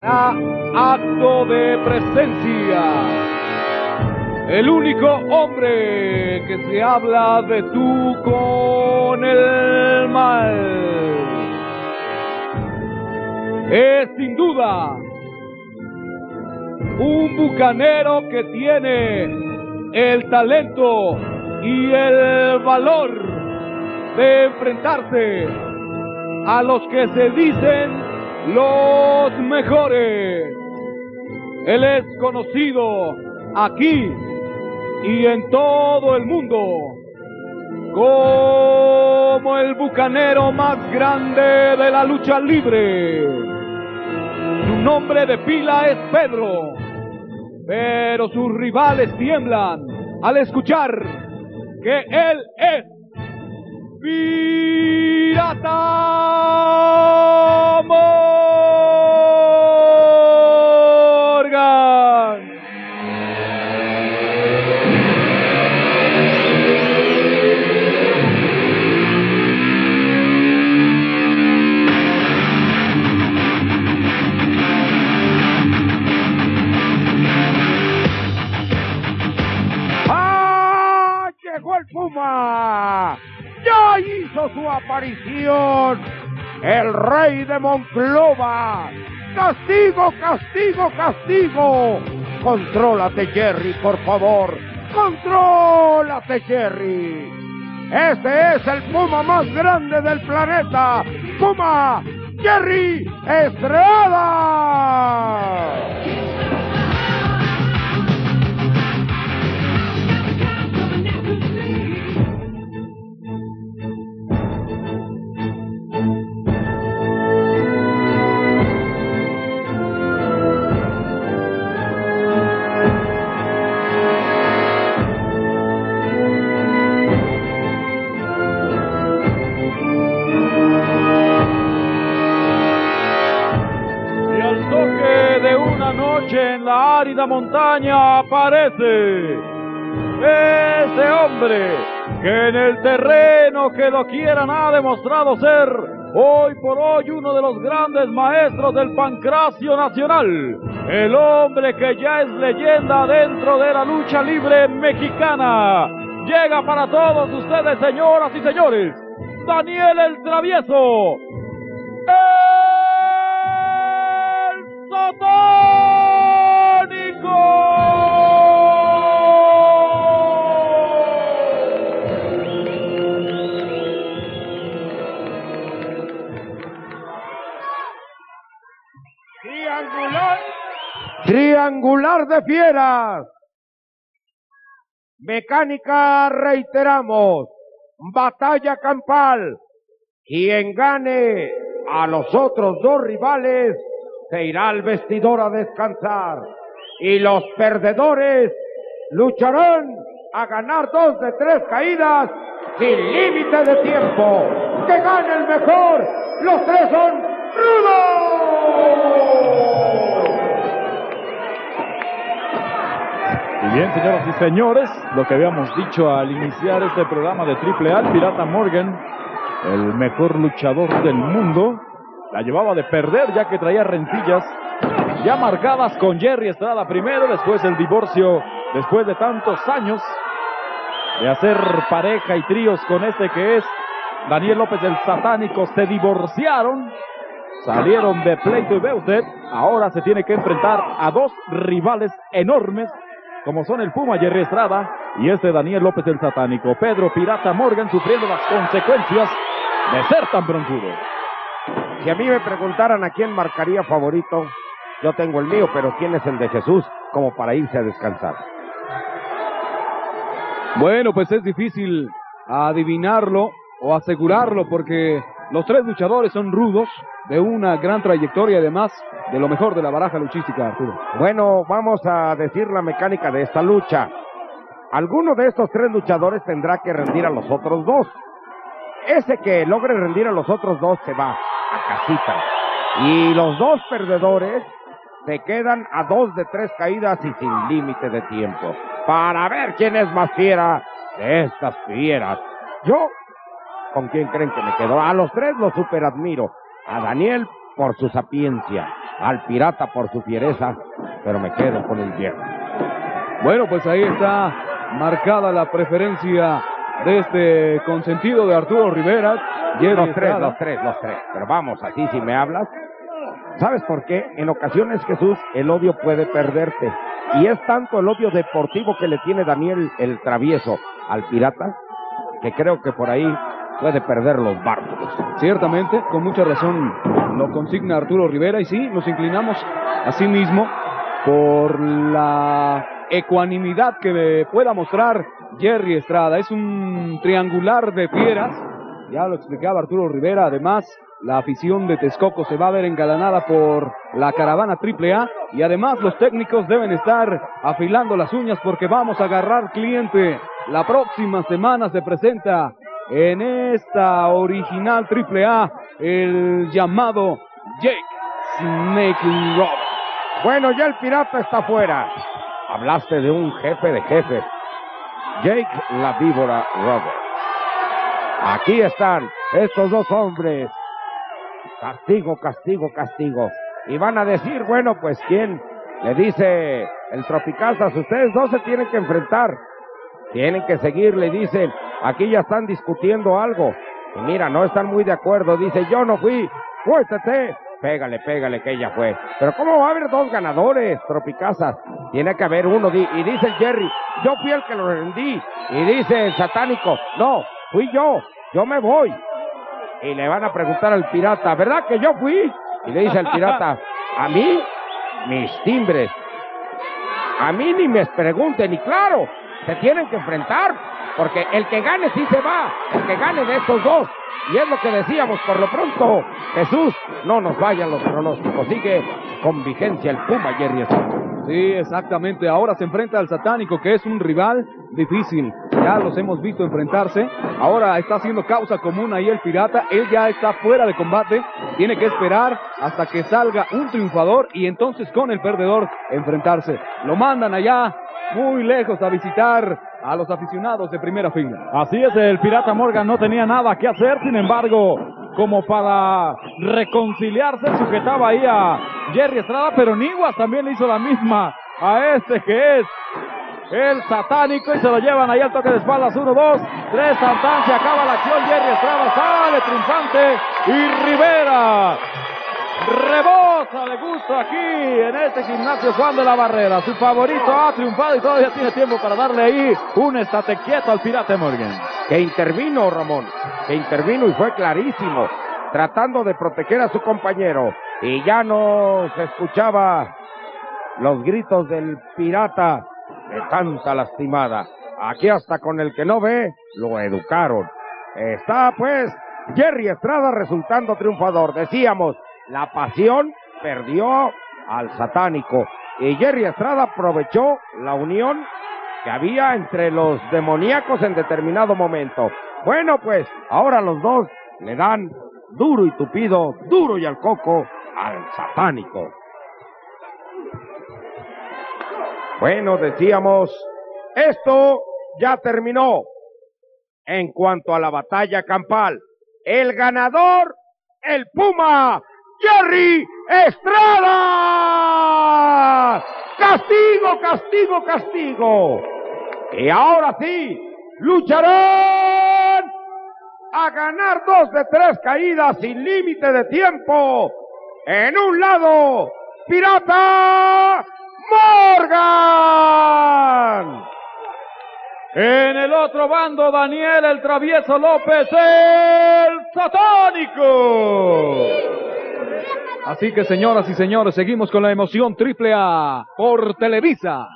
acto de presencia. El único hombre que se habla de tú con el mal. Es sin duda un bucanero que tiene el talento y el valor de enfrentarse a los que se dicen los mejores. Él es conocido aquí y en todo el mundo como el bucanero más grande de la lucha libre. Su nombre de pila es Pedro, pero sus rivales tiemblan al escuchar que él es Pirata ya hizo su aparición el rey de Monclova. Castigo, castigo, castigo. Contrólate, Jerry, por favor. Contrólate, Jerry. Este es el puma más grande del planeta. Puma Jerry Estrada. Árida montaña aparece ese hombre que en el terreno que lo quieran ha demostrado ser hoy por hoy uno de los grandes maestros del pancracio nacional. El hombre que ya es leyenda dentro de la lucha libre mexicana. Llega para todos ustedes, señoras y señores, Daniel el Travieso. El. Triangular. Triangular de fieras. Mecánica reiteramos. Batalla campal. Quien gane a los otros dos rivales se irá al vestidor a descansar. Y los perdedores lucharán a ganar dos de tres caídas sin límite de tiempo. Que gane el mejor. Los tres son rudos. Y bien, señoras y señores, lo que habíamos dicho al iniciar este programa de Triple A, Pirata Morgan, el mejor luchador del mundo, la llevaba de perder ya que traía rencillas ya marcadas con Jerry Estrada primero, después el divorcio, después de tantos años de hacer pareja y tríos con este que es Daniel López el Satánico, se divorciaron, salieron de pleito y ve ahora se tiene que enfrentar a dos rivales enormes, como son el Puma Jerry Estrada y este Daniel López el Satánico. Pedro Pirata Morgan sufriendo las consecuencias de ser tan broncudo. Si a mí me preguntaran a quién marcaría favorito, yo tengo el mío, pero ¿quién es el de Jesús como para irse a descansar? Bueno, pues es difícil adivinarlo o asegurarlo porque los tres luchadores son rudos, de una gran trayectoria y además de lo mejor de la baraja luchística, Arturo. Bueno, vamos a decir la mecánica de esta lucha. Alguno de estos tres luchadores tendrá que rendir a los otros dos. Ese que logre rendir a los otros dos se va a casita. Y los dos perdedores se quedan a dos de tres caídas y sin límite de tiempo. Para ver quién es más fiera de estas fieras. Yo, ¿con quién creen que me quedo? A los tres los super admiro. A Daniel por su sapiencia. al pirata por su fiereza, pero me quedo con el viejo. Bueno, pues ahí está marcada la preferencia de este consentido de Arturo Rivera. los tres, los tres, los tres. Pero vamos, así si me hablas. ¿Sabes por qué? En ocasiones, Jesús, el odio puede perderte. Y es tanto el odio deportivo que le tiene Daniel el travieso al pirata, que creo que por ahí puede perder los bárbaros. Ciertamente, con mucha razón lo consigna Arturo Rivera y sí, nos inclinamos a sí mismo por la ecuanimidad que pueda mostrar Jerry Estrada. Es un triangular de fieras, ya lo explicaba Arturo Rivera, además la afición de Texcoco se va a ver engalanada por la caravana AAA y además los técnicos deben estar afilando las uñas porque vamos a agarrar cliente. La próxima semana se presenta en esta original AAA el llamado Jake Snake Rock. Bueno, ya el pirata está fuera. Hablaste de un jefe de jefes. Jake la víbora Robert. Aquí están estos dos hombres. Castigo, castigo, castigo. Y van a decir, bueno, pues quién le dice el Tropicazas, ustedes dos se tienen que enfrentar. Tienen que seguir, le dicen, aquí ya están discutiendo algo. Y mira, no están muy de acuerdo. Dice, yo no fui, fuértete. Pégale, pégale que ella fue. Pero ¿cómo va a haber dos ganadores, Tropicazas? Tiene que haber uno. Y dice el Jerry, yo fui el que lo rendí. Y dice el satánico, no, fui yo, yo me voy. Y le van a preguntar al pirata, ¿verdad que yo fui? Y le dice el pirata, a mí, mis timbres. A mí ni me pregunten, y claro, se tienen que enfrentar, porque el que gane sí se va, el que gane de estos dos. Y es lo que decíamos, por lo pronto, Jesús, no nos vayan los pronósticos, sigue con vigencia el Puma Jerry Sí, exactamente. Ahora se enfrenta al satánico, que es un rival difícil. Ya los hemos visto enfrentarse. Ahora está haciendo causa común ahí el pirata. Él ya está fuera de combate. Tiene que esperar hasta que salga un triunfador y entonces con el perdedor enfrentarse. Lo mandan allá muy lejos a visitar a los aficionados de primera fila. Así es, el Pirata Morgan no tenía nada que hacer, sin embargo, como para reconciliarse, sujetaba ahí a Jerry Estrada, pero Niguas también le hizo la misma a este que es el satánico y se lo llevan ahí al toque de espaldas, uno, dos, tres, Santán, se acaba la acción, Jerry Estrada sale triunfante y Rivera Rebosa de gusto aquí en este gimnasio Juan de la Barrera. Su favorito ha triunfado y todavía tiene tiempo para darle ahí un estate quieto al Pirate Morgan. Que intervino, Ramón. Que intervino y fue clarísimo. Tratando de proteger a su compañero. Y ya no se escuchaba los gritos del pirata de tanta lastimada. Aquí hasta con el que no ve, lo educaron. Está pues Jerry Estrada resultando triunfador. Decíamos, la pasión perdió al satánico. Y Jerry Estrada aprovechó la unión que había entre los demoníacos en determinado momento. Bueno, pues ahora los dos le dan duro y tupido, duro y al coco al satánico. Bueno, decíamos, esto ya terminó. En cuanto a la batalla campal, el ganador, el Puma, Jerry Estrada. Castigo, castigo, castigo. Y ahora sí, lucharán a ganar dos de tres caídas sin límite de tiempo. En un lado, Pirata Morgan. En el otro bando, Daniel el Travieso López, el Satánico. Así que señoras y señores, seguimos con la emoción triple A por Televisa.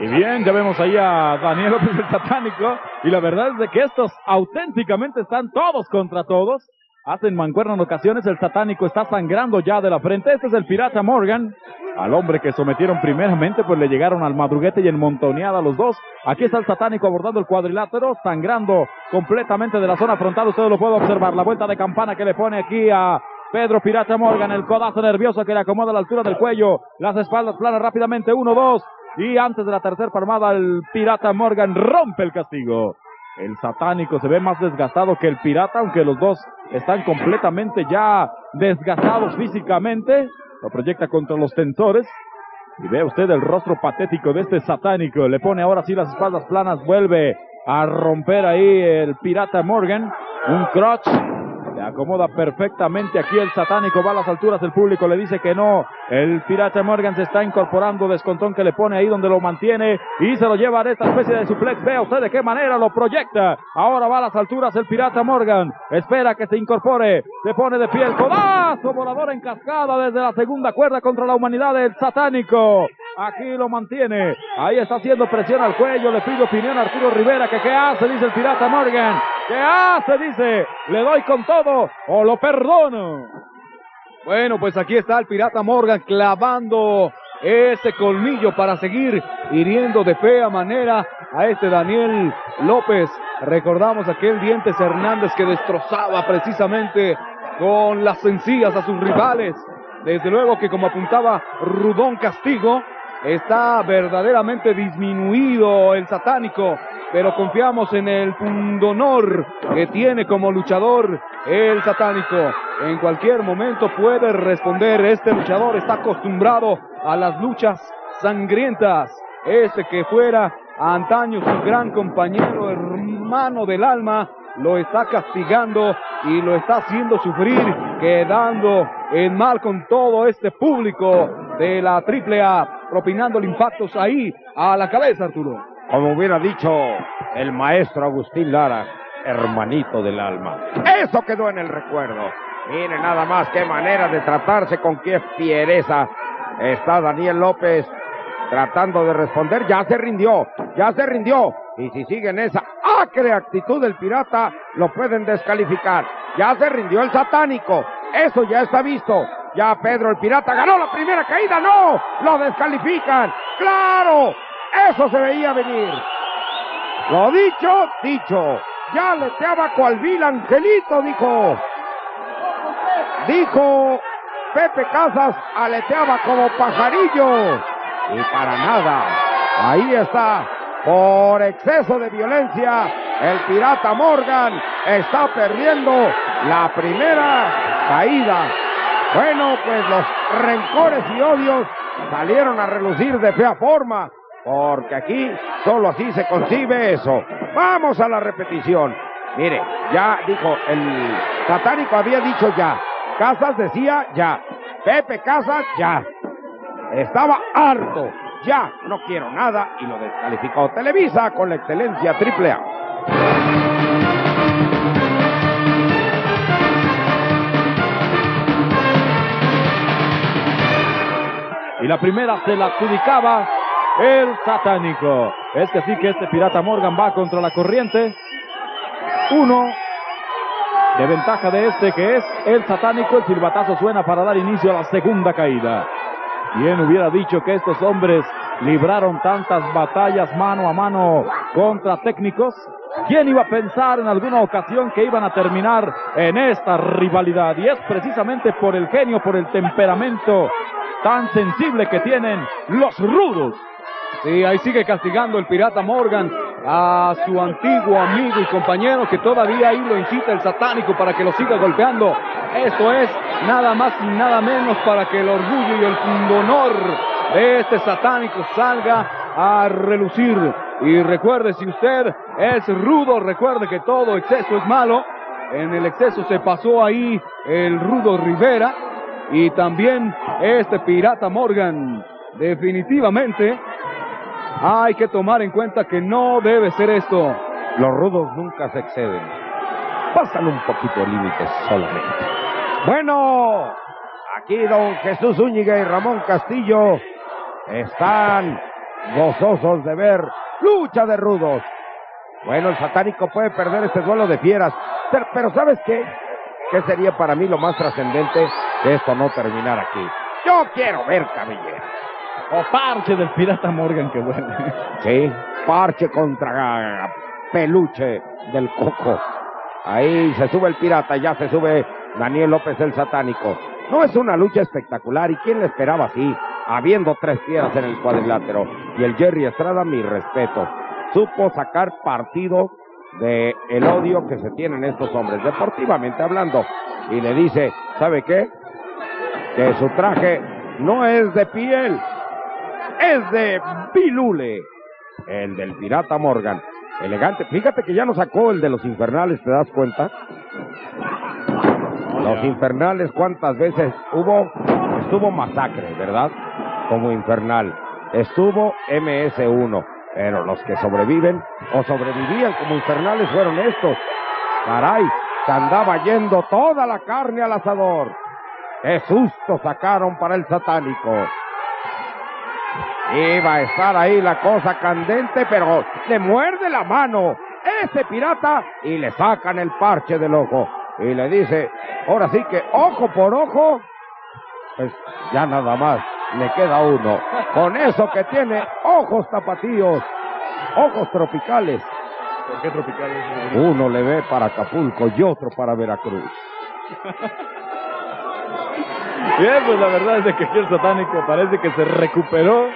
Y bien, ya vemos ahí a Daniel López el Satánico. Y la verdad es de que estos auténticamente están todos contra todos. Hacen mancuerna en ocasiones, el satánico está sangrando ya de la frente. Este es el pirata Morgan. Al hombre que sometieron primeramente, pues le llegaron al madruguete y en montoneada los dos. Aquí está el satánico abordando el cuadrilátero, sangrando completamente de la zona frontal. Usted lo puede observar. La vuelta de campana que le pone aquí a Pedro Pirata Morgan, el codazo nervioso que le acomoda a la altura del cuello, las espaldas planas rápidamente, uno, dos, y antes de la tercera palmada el pirata Morgan rompe el castigo. El satánico se ve más desgastado que el pirata, aunque los dos están completamente ya desgastados físicamente. Lo proyecta contra los tensores. Y ve usted el rostro patético de este satánico. Le pone ahora sí las espaldas planas. Vuelve a romper ahí el pirata Morgan. Un crotch acomoda perfectamente aquí el satánico, va a las alturas, el público le dice que no. El pirata Morgan se está incorporando, descontón que le pone ahí donde lo mantiene y se lo lleva a esta especie de suplex. Vea usted de qué manera lo proyecta. Ahora va a las alturas el pirata Morgan. Espera que se incorpore. Se pone de pie el codazo volador en cascada desde la segunda cuerda contra la humanidad del satánico. Aquí lo mantiene. Ahí está haciendo presión al cuello. Le pido opinión a Arturo Rivera. Que qué hace, dice el pirata Morgan. ¿Qué hace? Dice. Le doy con todo o lo perdono. Bueno, pues aquí está el pirata Morgan clavando ese colmillo para seguir hiriendo de fea manera a este Daniel López. Recordamos aquel Dientes Hernández que destrozaba precisamente con las sencillas a sus rivales. Desde luego que como apuntaba Rudón Castigo, está verdaderamente disminuido el satánico, pero confiamos en el pundonor que tiene como luchador el satánico. En cualquier momento puede responder. Este luchador está acostumbrado a las luchas sangrientas. Ese que fuera antaño su gran compañero, hermano del alma, lo está castigando y lo está haciendo sufrir, quedando en mal con todo este público de la AAA propinándole impactos ahí a la cabeza, Arturo. Como hubiera dicho el maestro Agustín Lara, hermanito del alma. Eso quedó en el recuerdo. Mire nada más qué manera de tratarse, con qué fiereza está Daniel López tratando de responder. Ya se rindió, ya se rindió. Y si sigue en esa acre actitud del pirata, lo pueden descalificar. Ya se rindió el satánico. Eso ya está visto. Ya Pedro el Pirata ganó la primera caída. No, lo descalifican. Claro, eso se veía venir. Lo dicho, dicho. Ya leteaba cual vil angelito, dijo. Dijo Pepe Casas, aleteaba como pajarillo. Y para nada. Ahí está. Por exceso de violencia, el pirata Morgan está perdiendo la primera caída bueno, pues los rencores y odios salieron a relucir de fea forma, porque aquí solo así se concibe eso. Vamos a la repetición. Mire, ya dijo, el satánico había dicho ya. Casas decía ya. Pepe Casas ya. Estaba harto. Ya, no quiero nada y lo descalificó Televisa con la excelencia triple A. y la primera se la adjudicaba el satánico. Es que sí que este pirata Morgan va contra la corriente. Uno de ventaja de este que es el satánico. El silbatazo suena para dar inicio a la segunda caída. ¿Quién hubiera dicho que estos hombres libraron tantas batallas mano a mano contra técnicos? ¿Quién iba a pensar en alguna ocasión que iban a terminar en esta rivalidad? Y es precisamente por el genio, por el temperamento tan sensible que tienen los rudos. Sí, ahí sigue castigando el pirata Morgan a su antiguo amigo y compañero que todavía ahí lo incita el satánico para que lo siga golpeando. Esto es nada más y nada menos para que el orgullo y el honor de este satánico salga a relucir. Y recuerde, si usted es rudo, recuerde que todo exceso es malo. En el exceso se pasó ahí el rudo Rivera y también este pirata Morgan. Definitivamente hay que tomar en cuenta que no debe ser esto. Los rudos nunca se exceden. Pasan un poquito límites solamente. Bueno, aquí don Jesús Úñiga y Ramón Castillo están gozosos de ver lucha de rudos. Bueno, el satánico puede perder este duelo de fieras. Pero ¿sabes qué? ¿Qué sería para mí lo más trascendente? Que esto no terminara aquí. Yo quiero ver cabellera. O parche del pirata Morgan que vuelve. Sí, parche contra peluche del coco. Ahí se sube el pirata, ya se sube Daniel López el satánico. No es una lucha espectacular y quién le esperaba así. habiendo tres piedras en el cuadrilátero. Y el Jerry Estrada, mi respeto, supo sacar partido de el odio que se tienen estos hombres, deportivamente hablando. Y le dice, ¿sabe qué? Que su traje no es de piel, es de bilule, el del pirata Morgan. Elegante. Fíjate que ya no sacó el de los infernales, ¿te das cuenta? Los infernales, ¿cuántas veces hubo? Estuvo masacre, ¿verdad? Como infernal. Estuvo MS1. Pero los que sobreviven o sobrevivían como infernales fueron estos. Caray, se andaba yendo toda la carne al asador. Qué susto sacaron para el satánico. Iba a estar ahí la cosa candente, pero le muerde la mano ese pirata y le sacan el parche del ojo. Y le dice, ahora sí que ojo por ojo, pues ya nada más le queda uno. Con eso que tiene ojos tapatíos, ojos tropicales. ¿Por qué tropicales? Uno le ve para Acapulco y otro para Veracruz. Bien, pues la verdad es de que aquí el satánico parece que se recuperó.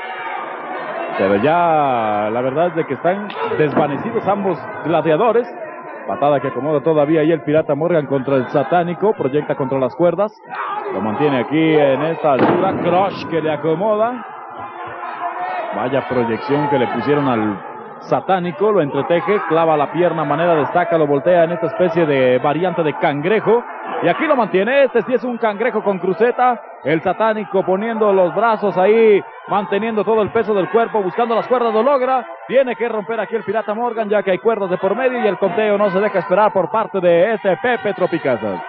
Pero ya la verdad es de que están desvanecidos ambos gladiadores. Patada que acomoda todavía ahí el pirata Morgan contra el satánico. Proyecta contra las cuerdas. Lo mantiene aquí en esta altura. Crush que le acomoda. Vaya proyección que le pusieron al satánico. Lo entreteje. Clava la pierna manera de estaca. Lo voltea en esta especie de variante de cangrejo. Y aquí lo mantiene. Este sí es un cangrejo con cruceta. El satánico poniendo los brazos ahí, manteniendo todo el peso del cuerpo, buscando las cuerdas, lo logra. Tiene que romper aquí el pirata Morgan, ya que hay cuerdas de por medio y el conteo no se deja esperar por parte de este Pepe Tropicazas.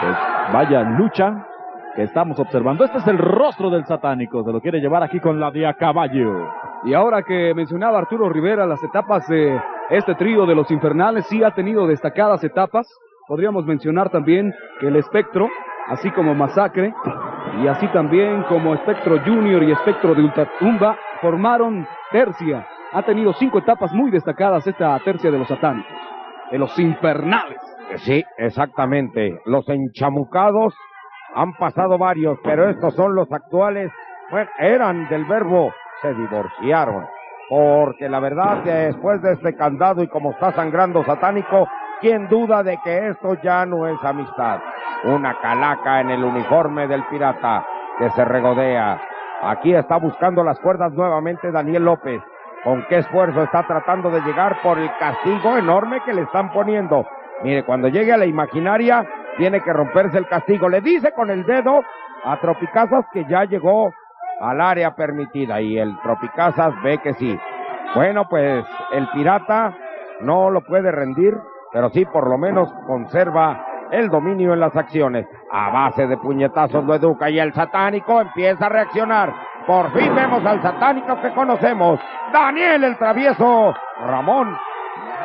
Pues vaya lucha que estamos observando. Este es el rostro del satánico. Se lo quiere llevar aquí con la de a caballo. Y ahora que mencionaba Arturo Rivera las etapas de este trío de los infernales, sí ha tenido destacadas etapas. Podríamos mencionar también que el espectro, así como Masacre, y así también como Espectro Junior y Espectro de Ultratumba, formaron tercia. Ha tenido cinco etapas muy destacadas esta tercia de los satánicos, de los infernales. Sí, exactamente. Los enchamucados han pasado varios, pero estos son los actuales. Eran del verbo, se divorciaron. Porque la verdad, después de este candado y como está sangrando satánico, ¿quién duda de que esto ya no es amistad? Una calaca en el uniforme del pirata que se regodea. Aquí está buscando las cuerdas nuevamente Daniel López. Con qué esfuerzo está tratando de llegar por el castigo enorme que le están poniendo. Mire, cuando llegue a la imaginaria, tiene que romperse el castigo. Le dice con el dedo a Tropicazas que ya llegó al área permitida y el Tropicazas ve que sí. Bueno, pues el pirata no lo puede rendir, pero sí por lo menos conserva el dominio en las acciones. A base de puñetazos lo educa y el satánico empieza a reaccionar. Por fin vemos al satánico que conocemos. Daniel el travieso. Ramón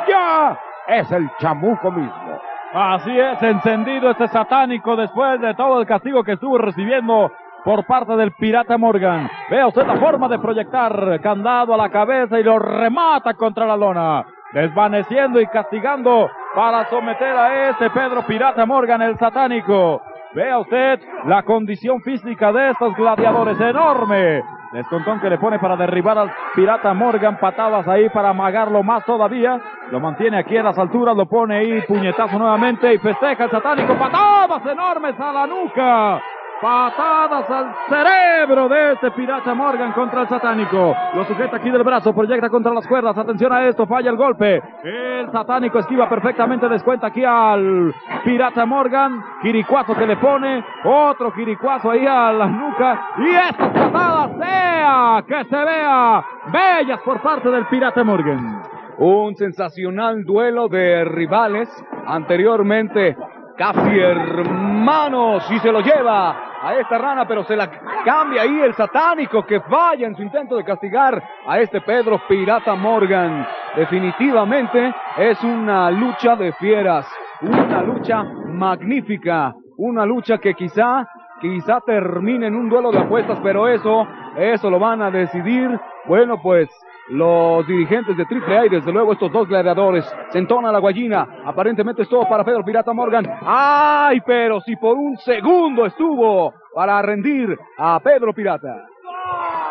ya es el chamuco mismo. Así es, encendido este satánico después de todo el castigo que estuvo recibiendo por parte del pirata Morgan. Vea usted la forma de proyectar candado a la cabeza y lo remata contra la lona, desvaneciendo y castigando para someter a este Pedro Pirata Morgan, el satánico. Vea usted la condición física de estos gladiadores enorme. Descontón que le pone para derribar al pirata Morgan, patadas ahí para amagarlo más todavía. Lo mantiene aquí a las alturas, lo pone ahí, puñetazo nuevamente y festeja el satánico. Patadas enormes a la nuca. Patadas al cerebro de este pirata Morgan contra el satánico. Lo sujeta aquí del brazo, proyecta contra las cuerdas. Atención a esto, falla el golpe. El satánico esquiva perfectamente, descuenta aquí al pirata Morgan. Quiricuazo que le pone. Otro quiricuazo ahí a la nuca. Y estas patadas, sea que se vea. Bellas por parte del pirata Morgan. Un sensacional duelo de rivales. Anteriormente, casi hermanos. Y se lo lleva a esta rana, pero se la cambia ahí el satánico que falla en su intento de castigar a este Pedro Pirata Morgan. Definitivamente es una lucha de fieras, una lucha magnífica, una lucha que quizá, quizá termine en un duelo de apuestas, pero eso, eso lo van a decidir, bueno pues, los dirigentes de AAA y desde luego estos dos gladiadores. Se entona la guayina. Aparentemente es todo para Pedro Pirata Morgan. ¡Ay! Pero si por un segundo estuvo para rendir a Pedro Pirata.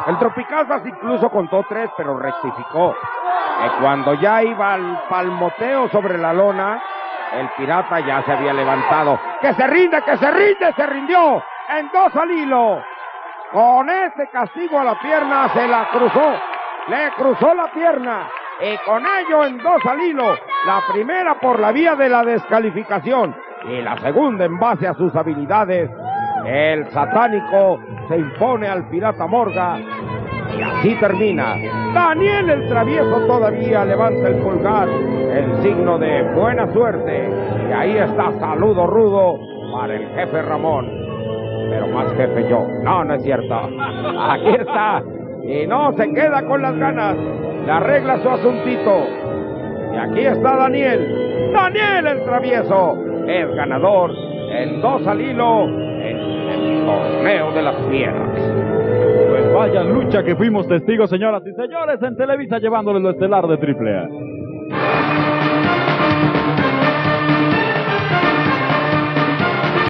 El Tropicazas incluso contó tres, pero rectificó. Y cuando ya iba al palmoteo sobre la lona, el pirata ya se había levantado. ¡Que se rinde, que se rinde! ¡Se rindió! En dos al hilo. Con ese castigo a la pierna se la cruzó. Le cruzó la pierna. Y con ello en dos al hilo. La primera por la vía de la descalificación. Y la segunda en base a sus habilidades. El satánico se impone al pirata Morga. Y así termina. Daniel el travieso todavía levanta el pulgar. El signo de buena suerte. Y ahí está saludo rudo para el jefe Ramón pero más jefe yo. No, no es cierto. Aquí está. Y no se queda con las ganas. Le arregla su asuntito. Y aquí está Daniel. Daniel el travieso. Es ganador en dos al hilo en el torneo de las piedras. Pues vaya lucha que fuimos testigos, señoras y señores, en Televisa llevándoles lo estelar de Triple A.